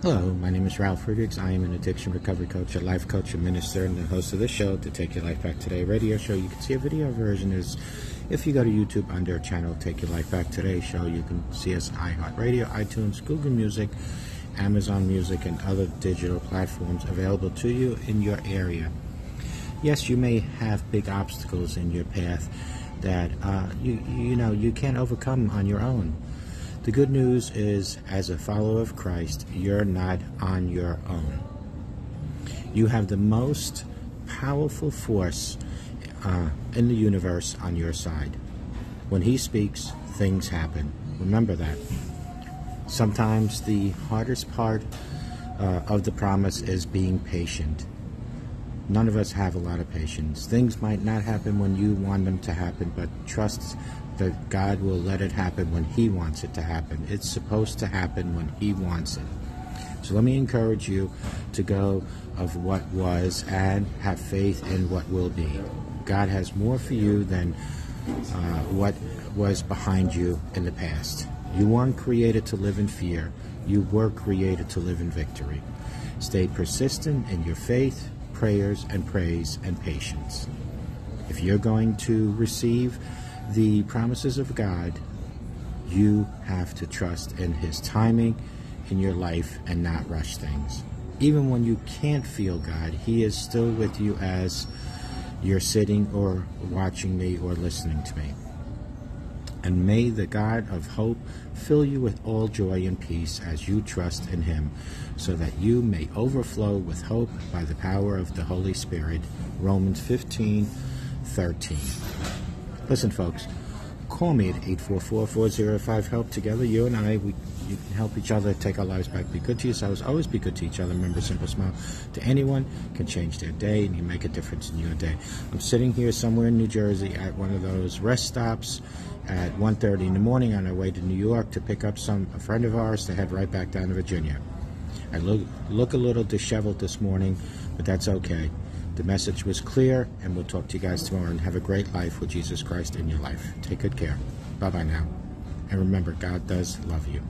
Hello, my name is Ralf Friedrichs. I am an addiction recovery coach, a life coach, a minister, and the host of this show, To Take Your Life Back Today radio show. You can see a video version is if you go to YouTube under our channel, Take Your Life Back Today show, you can see us iHeartRadio, iTunes, Google Music, Amazon Music, and other digital platforms available to you in your area. Yes, you may have big obstacles in your path that uh, you you know you can't overcome on your own. The good news is, as a follower of Christ, you're not on your own. You have the most powerful force uh, in the universe on your side. When He speaks, things happen. Remember that. Sometimes the hardest part uh, of the promise is being patient. None of us have a lot of patience. Things might not happen when you want them to happen, but trust that God will let it happen when He wants it to happen. It's supposed to happen when He wants it. So let me encourage you to go of what was and have faith in what will be. God has more for you than uh, what was behind you in the past. You weren't created to live in fear. You were created to live in victory. Stay persistent in your faith, prayers, and praise and patience. If you're going to receive the promises of God, you have to trust in His timing in your life and not rush things. Even when you can't feel God, He is still with you as you're sitting or watching me or listening to me. And may the God of hope fill you with all joy and peace as you trust in Him, so that you may overflow with hope by the power of the Holy Spirit. Romans 15 13. Listen, folks, call me at 844-405-HELP. Together, you and I, we you can help each other take our lives back. Be good to yourselves. Always be good to each other. Remember, simple smile to anyone can change their day, and you make a difference in your day. I'm sitting here somewhere in New Jersey at one of those rest stops at 1.30 in the morning on our way to New York to pick up some a friend of ours to head right back down to Virginia. I look, look a little disheveled this morning, but that's okay. The message was clear, and we'll talk to you guys tomorrow. And have a great life with Jesus Christ in your life. Take good care. Bye bye now. And remember, God does love you.